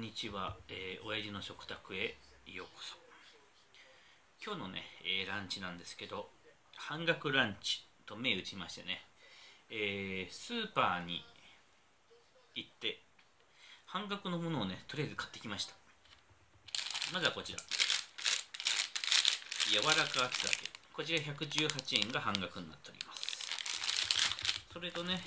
んにちは、えー、親父の食卓へようこそ。今日のね、えー、ランチなんですけど半額ランチと銘打ちましてね、えー、スーパーに行って半額のものをねとりあえず買ってきました。まずはこちら。柔らか厚揚げこちら118円が半額になっております。それとね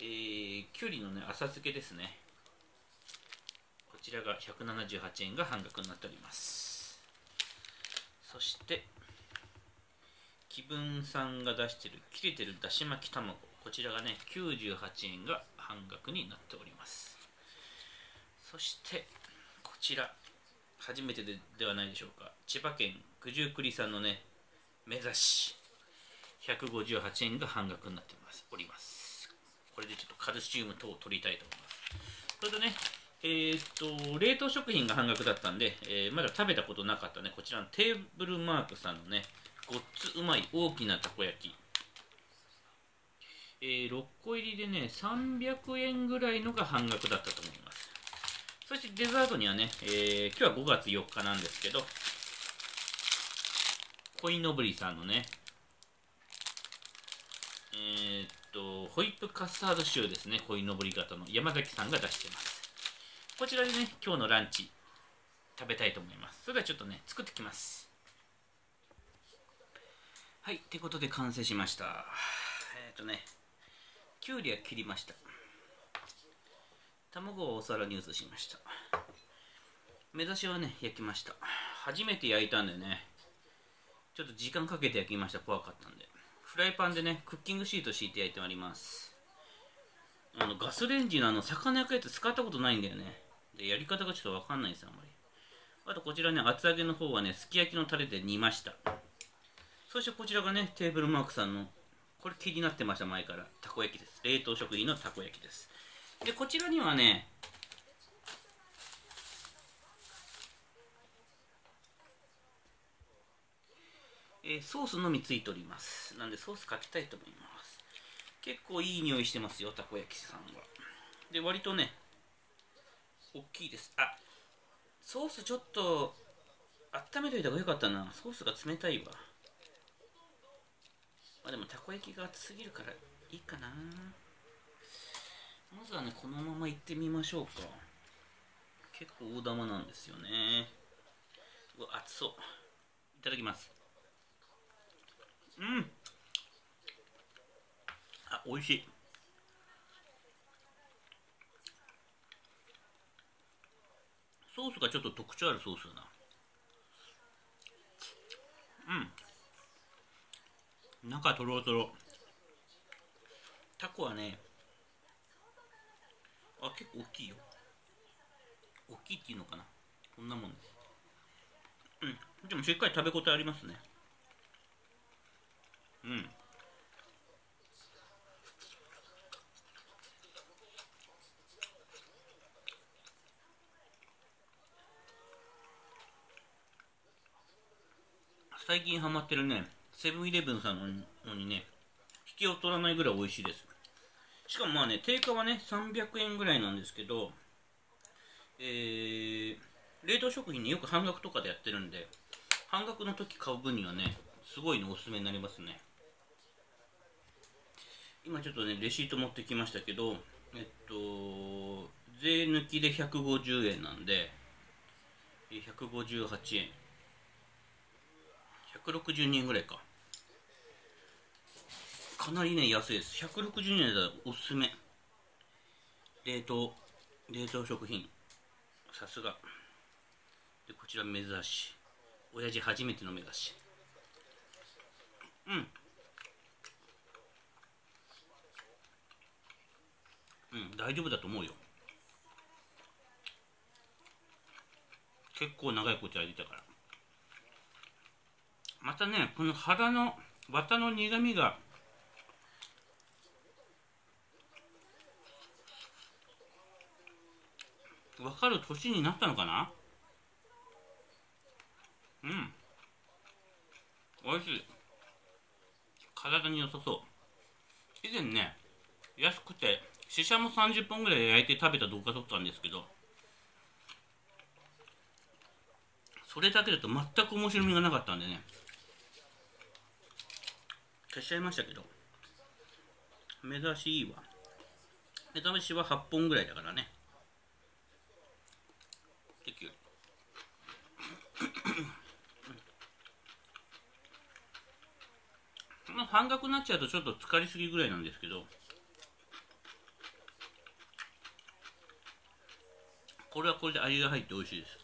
えー、きゅうりのね浅漬けですね。ちらが178円が半額になっております。そして気分さんが出してる切れてるだし巻き卵。こちらがね98円が半額になっております。そしてこちら初めてでではないでしょうか。千葉県九十九里産のね目指し158円が半額になってますおります。これでちょっとカルシウム等を取りたいと思います。それとねえー、っと、冷凍食品が半額だったんで、えー、まだ食べたことなかったね、こちらのテーブルマークさんのね、ごっつうまい大きなたこ焼き。えー、6個入りでね、300円ぐらいのが半額だったと思います。そしてデザートにはね、えー、今日は5月4日なんですけど、こいのぼりさんのね、え、っと、ホイップカスタードシューですね、こいのぼり型の山崎さんが出してます。こちらでね、今日のランチ食べたいと思います。それではちょっとね、作ってきます。はい、ってことで完成しました。えっ、ー、とね、きゅうりは切りました。卵をお皿に移しました。目指しはね、焼きました。初めて焼いたんでね、ちょっと時間かけて焼きました。怖かったんで。フライパンでね、クッキングシート敷いて焼いてあります。あの、ガスレンジのあの、魚焼くやつ使ったことないんだよね。で、やり方がちょっとわかんないです、あんまり。あとこちらね、厚揚げの方はね、すき焼きのタレで煮ました。そしてこちらがね、テーブルマークさんの、これ気になってました、前から。たこ焼きです。冷凍食品のたこ焼きです。で、こちらにはね、えー、ソースのみついております。なんでソースかけたいと思います。結構いい匂いしてますよ、たこ焼きさんは。で、割とね、大きいです。あソースちょっと温めといた方がよかったな。ソースが冷たいわ。まあでもたこ焼きが熱すぎるからいいかな。まずはねこのままいってみましょうか。結構大玉なんですよね。うわ熱そう。いただきます。うん。あ美味しい。ソースがちょっと特徴あるソースだな。うん。中とろとろタコはねあ結構大きいよ。大きいっていうのかな。こんなもんです。うん。でもしっかり食べ応えありますね。うん。最近ハマってるね、セブンイレブンさんのにね、引きを取らないぐらい美味しいです。しかもまあね、定価はね、300円ぐらいなんですけど、えー、冷凍食品によく半額とかでやってるんで、半額の時買う分にはね、すごいのおすすめになりますね。今ちょっとね、レシート持ってきましたけど、えっと、税抜きで150円なんで、158円。162円ぐらいか。かなりね安いです。160円だったらおすすめ。冷凍冷凍食品。さすが。でこちら目指し。親父初めての目指し。うん。うん大丈夫だと思うよ。結構長いことやりたから。またねこの腹の綿の苦みが分かる年になったのかな？うん。美味しい。体に良さそう。以前ね安くてししゃも30本ぐらい焼いて食べた動画撮ったんですけどそれだけだと全く面白みがなかったんでね。消しちゃいましたけど。目指しいいわ。目覚めしは8本ぐらいだからね。できるまあ半額になっちゃうとちょっと疲れすぎぐらいなんですけど。これはこれで味が入って美味しいです。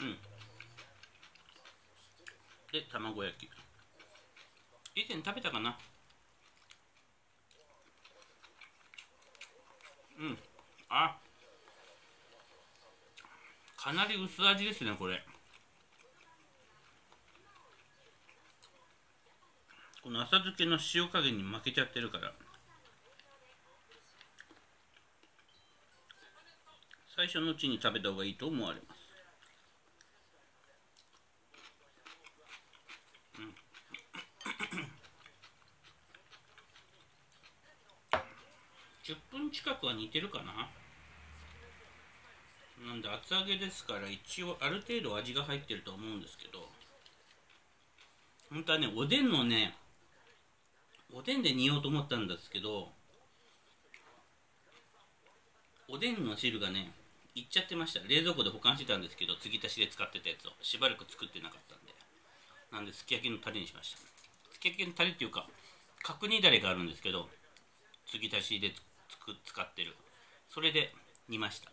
うん。で卵焼き。以前食べたかな。うん。あ。かなり薄味ですねこれ。この浅漬けの塩加減に負けちゃってるから。最初のうちに食べた方がいいと思われます。分近くは煮てるかな？なんで厚揚げですから一応ある程度味が入ってると思うんですけど。本当はねおでんのねおでんで煮ようと思ったんですけどおでんの汁がねいっちゃってました。冷蔵庫で保管してたんですけど継ぎ足しで使ってたやつを。しばらく作ってなかったんで。なんですき焼きのタレにしました。すき焼きのタレっていうか角煮だれがあるんですけど継ぎ足しで使ってる。それで煮ました。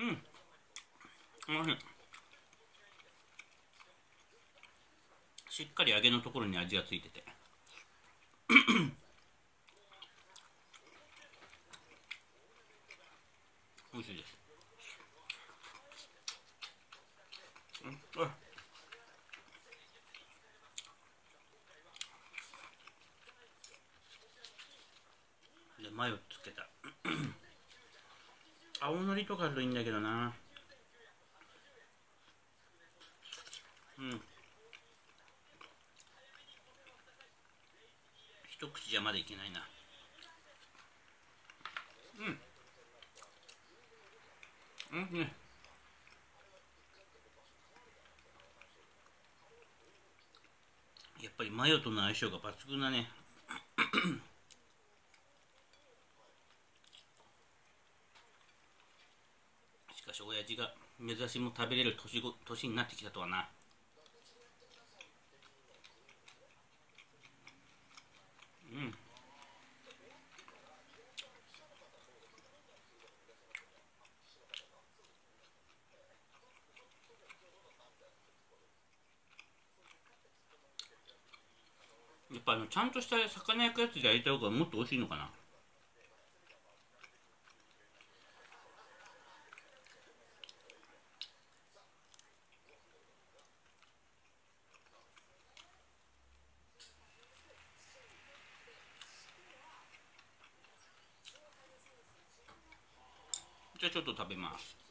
うん。おいしい。しっかり揚げのところに味がついてて美味しいですうんマヨつけた青のりとかあるといいんだけどな。うん。一口じゃまだいけないな。うん。うん。ねやっぱりマヨとの相性が抜群だねかし親父が目指しも食べれる年ご年になってきたとはな。うん。やっぱあのちゃんとした魚焼くやつでやりた方がもっと美味しいのかな。じゃあちょっと食べます。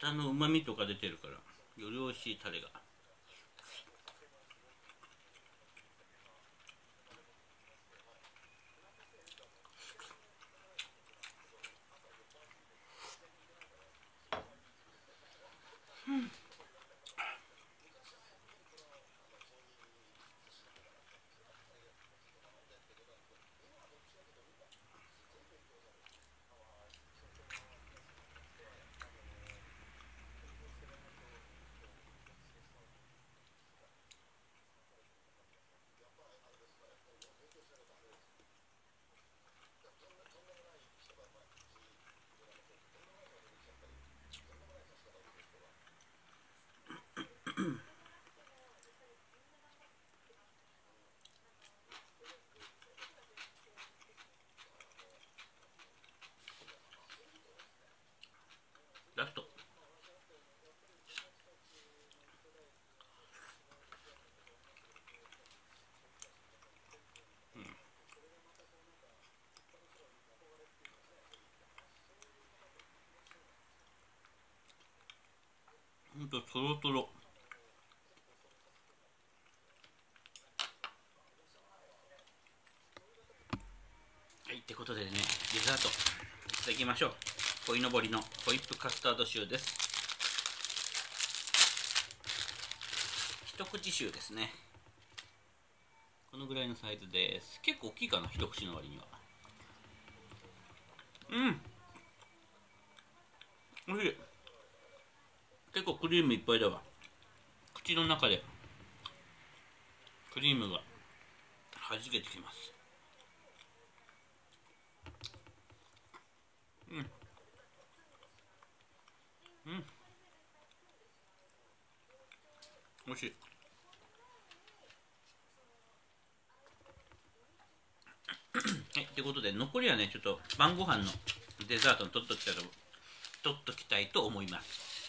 豚のうまみとか出てるからより美味しいタレがラストほんととろとろはいってことでねデザートいただきましょう。鯉のぼりのホイップカスタードシューです。一口シューですね。このぐらいのサイズです。結構大きいかな一口の割には。うん。結構クリームいっぱいだわ。口の中で。クリームがはじけてきます。うん。うん。美味しい。はいということで残りはねちょっと晩ご飯のデザートに取っときたいと取っときたいと思います。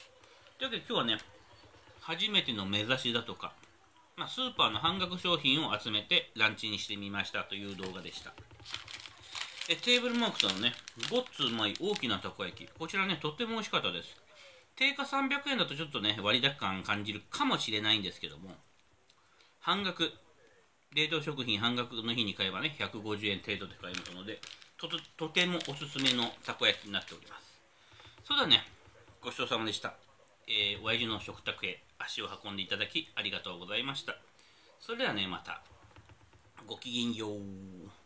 というわけで今日はね初めての目指しだとか、まあ、スーパーの半額商品を集めてランチにしてみましたという動画でした。えテーブルマークさんのねごっつうまい大きなたこ焼き。こちらねとっても美味しかったです。定価300円だとちょっとね割高感感じるかもしれないんですけども半額。冷凍食品半額の日に買えばね150円程度で買えますのでととてもおすすめのたこ焼きになっております。それではねごちそうさまでした。えー、親父の食卓へ足を運んでいただきありがとうございました。それではねまた。ごきげんよう。